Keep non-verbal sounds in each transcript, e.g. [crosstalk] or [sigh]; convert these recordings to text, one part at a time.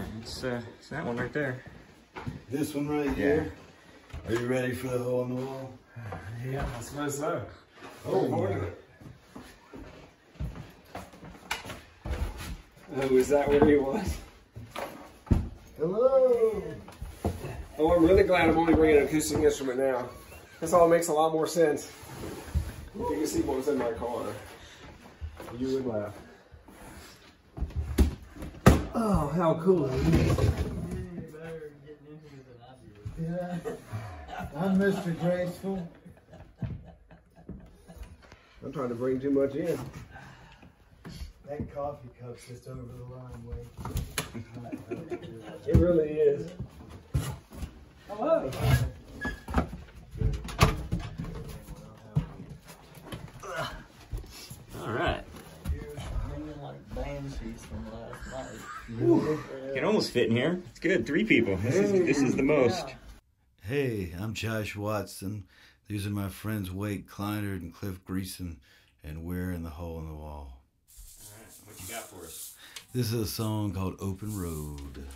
right, it's, uh, it's that one right there. This one right here. Are you ready for the hole in the wall? [sighs] Yeah, I suppose so. Oh, boy. Oh, is that where he was? Hello. Oh, I'm really glad I'm only bringing an acoustic instrument now. This all makes a lot more sense. If you can see what was in my car, you would laugh. Oh, how cool is this? Yeah. I'm Mr. Graceful. I'm trying to bring too much in. That coffee cup's just over the line, wait. It really is. Hello. All right. like banshees from last night. Can almost fit in here. It's good. Three people. This is this is the most. Hey, I'm Josh Watson. These are my friends Wake Clinard and Cliff Greeson, and we're in the hole in the wall. All right, what you got for us? This is a song called Open Road.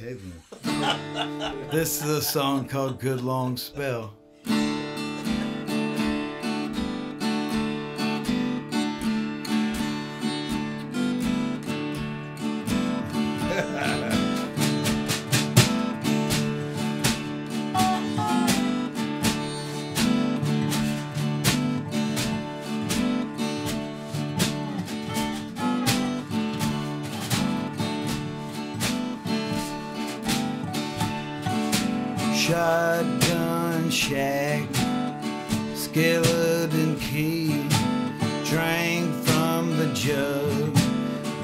Then. [laughs] this is a song called "Good Long Spell." Shotgun shack, skeleton key, drank from the jug.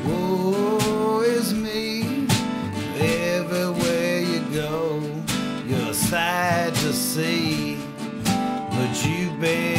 Woe is me, everywhere you go, you're sight to see. But you've been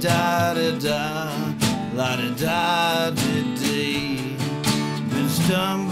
da da da, la da da da dee. Been stumbling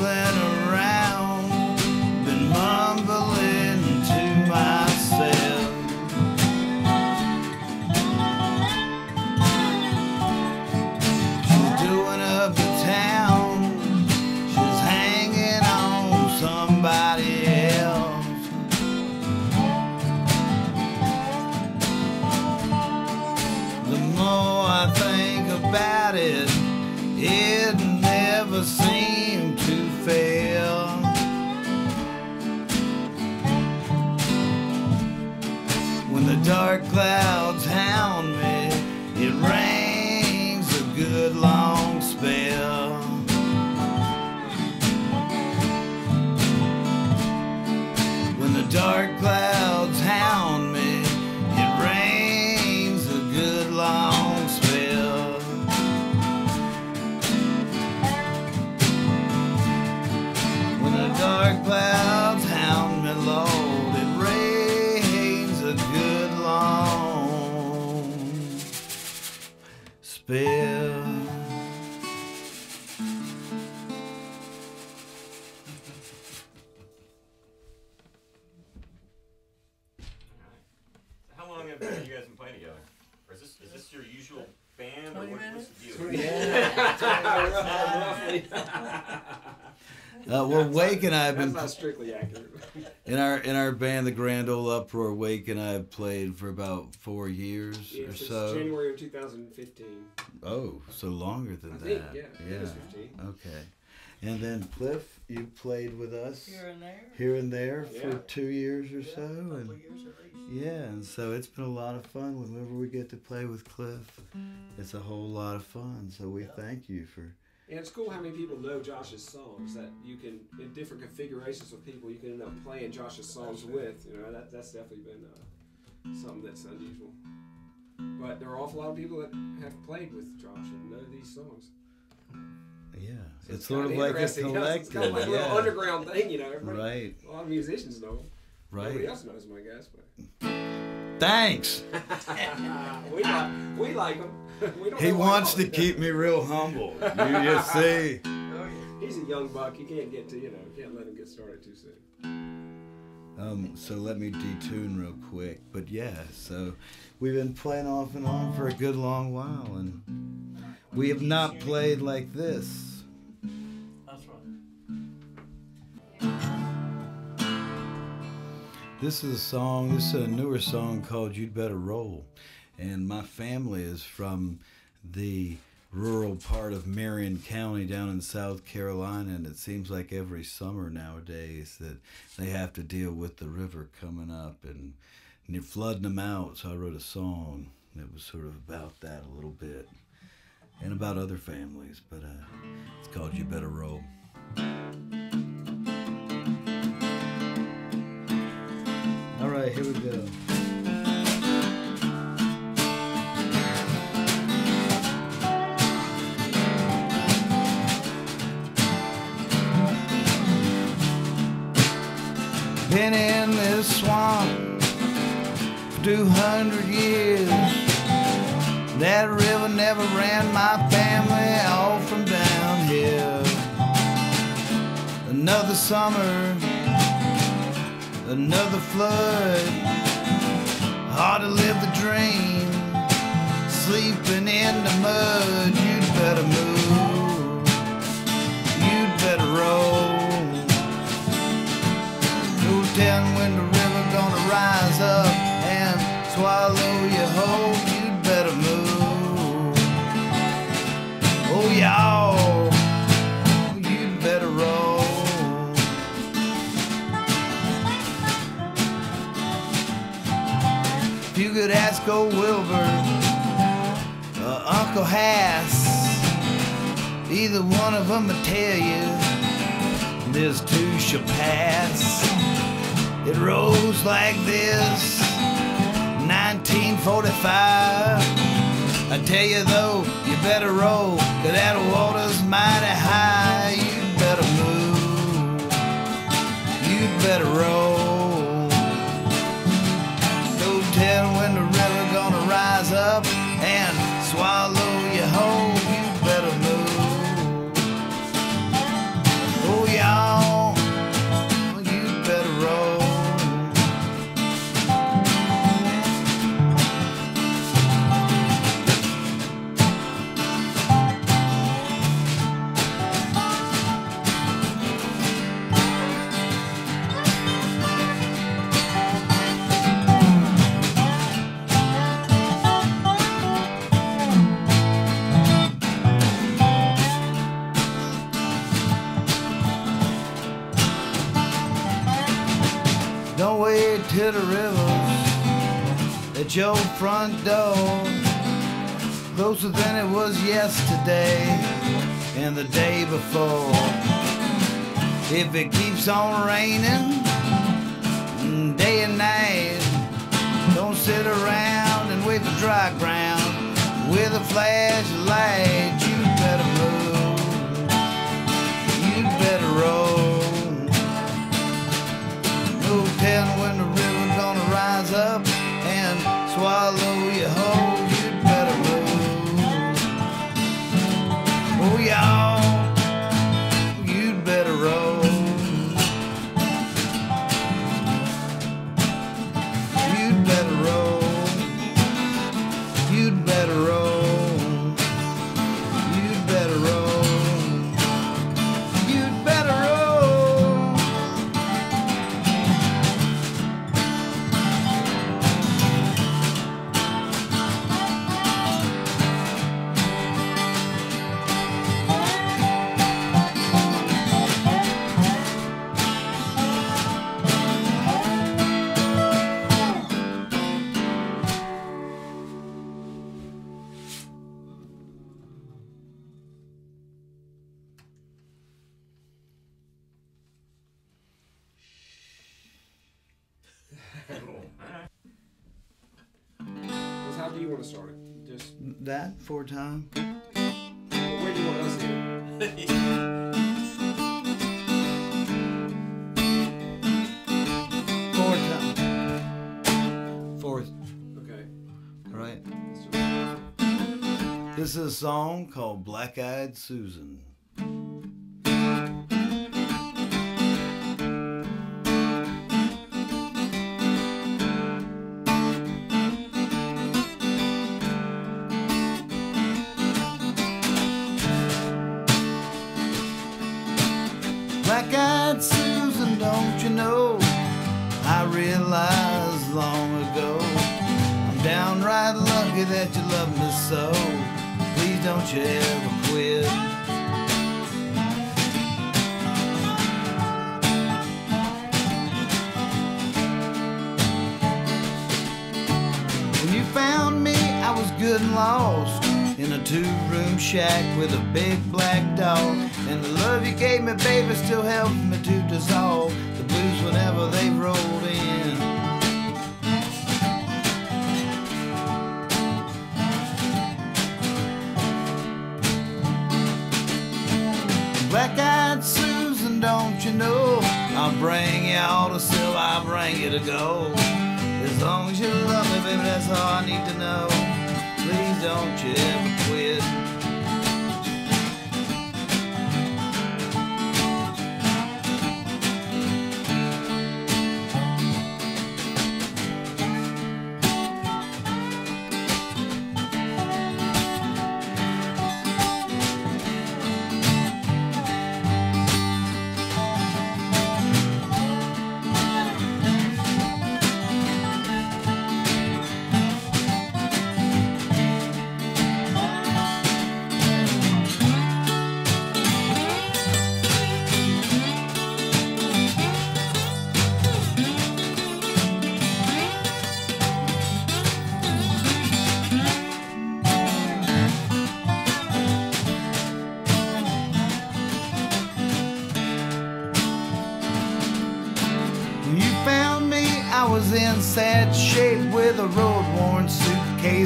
dark clouds Wake and I have That's been not strictly accurate. [laughs] in our in our band, the Grand Ole Uproar. Wake and I have played for about four years Yeah, or since so. January of 2015. Oh, so longer than I that. think, yeah, I think it was 15. Okay. And then Cliff, you played with us Here and there. here and there for two years or Yeah, so, couple and years at least. yeah, and so it's been a lot of fun. Whenever we get to play with Cliff, mm. it's a whole lot of fun. So we Yeah. thank you for. And it's cool how many people know Josh's songs that you can, in different configurations with people, you can end up playing Josh's songs with. You know, that, that's definitely been uh, something that's unusual. But there are an awful lot of people that have played with Josh and know these songs. Yeah, So it's, sort of like a interesting. It's collective. kind of like a little underground thing, you know. Everybody, Right, A lot of musicians know. 'em. Nobody right. else knows them, I guess. But Thanks. [laughs] we like we like him. [laughs] we don't He wants to keep me real humble. You just [laughs] see. He's a young buck. You can't get to you know. You can't let him get started too soon. Um, so let me detune real quick. But yeah, so we've been playing off and on for a good long while, and we have not played like this. That's right. This is a song, this is a newer song called You'd Better Roll. And my family is from the rural part of Marion County down in South Carolina. And it seems like every summer nowadays that they have to deal with the river coming up and, you're flooding them out. So I wrote a song that was sort of about that a little bit and about other families. But uh, it's called You Better Roll. All right, here we go. This swamp for 200 years. That river never ran my family off from down here. Another summer another flood. Hard to live the dream, sleeping in the mud. You'd better move, up and swallow you whole. You'd better move. Oh y'all, you'd better roll. If you could ask old Wilbur, uh, Uncle Hass, either one of them would tell you this too shall pass. It rose like this, 1945. I tell you though, you better roll, cause that water's mighty high. You better move, you better roll. No telling when the river gonna rise up and swallow your front door. Closer than it was yesterday and the day before. If it keeps on raining mm, day and night, don't sit around and wait for dry ground with a flashlight. You better move. You better roll. No telling swallow do you want to start it? Just That four time. where do you want us to? This is a song called Black Eyed Susan. Black eyed Susan, don't you know? I realized long ago I'm downright lucky that you love me so. Please don't you ever quit. When you found me, I was good and lost in a two-room shack with a big black dog. And the love you gave me, baby, still helps me to dissolve the blues whenever they rolled in. Black-eyed Susan, don't you know? I'll bring you all to sell, I'll bring you to go. As long as you love me, baby, that's all I need to know. Please don't you ever quit.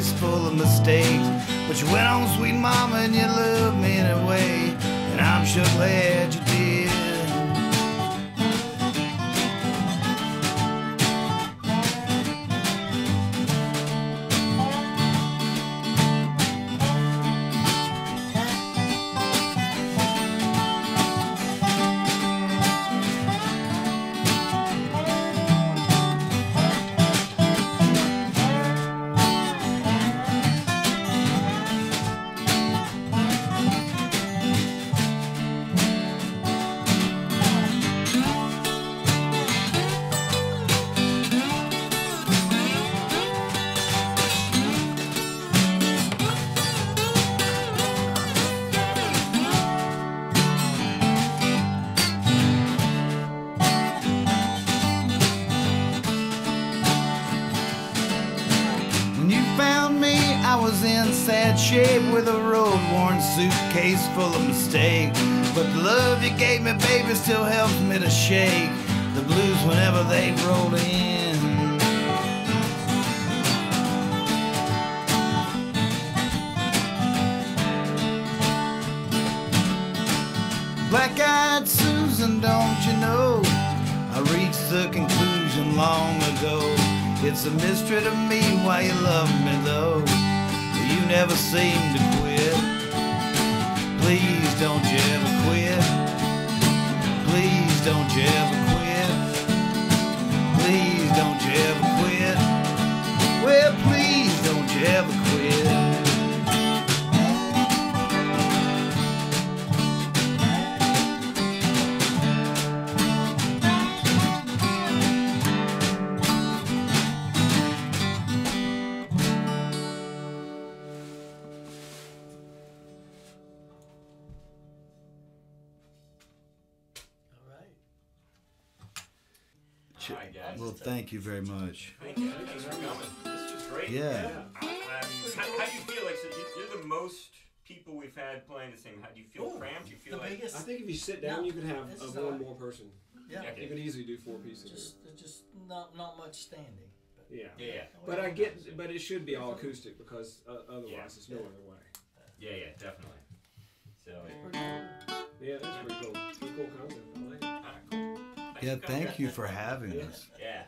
Suitcase full of mistakes. But you went on, sweet mama, and you loved me anyway. And I'm sure glad suitcase full of mistakes. But the love you gave me, baby, still helps me to shake the blues whenever they roll in. Black eyed Susan, don't you know? I reached the conclusion long ago. It's a mystery to me why you love me though. You never seem to quit. Please don't you ever quit. Please don't you ever quit. Please don't you ever quit. Well, please don't you ever quit. All right, guys. Well, thank you very much. Thank you. Thanks for coming. This was great. Yeah. I, I mean, how, how do you feel? Like, so you, you're the most people we've had playing this thing. How do you feel Ooh, cramped? Do you feel the like biggest. I think if you sit down, No, you could have a is one alright. more person. yeah, Okay. You could easily do four pieces. just just not not much standing. But yeah. Yeah, yeah, But I get, but it should be all acoustic because uh, otherwise Yeah. it's no other way. yeah, yeah, definitely. So, Yeah, that's pretty cool. Pretty cool concept. Yeah, thank you for having us. Yeah.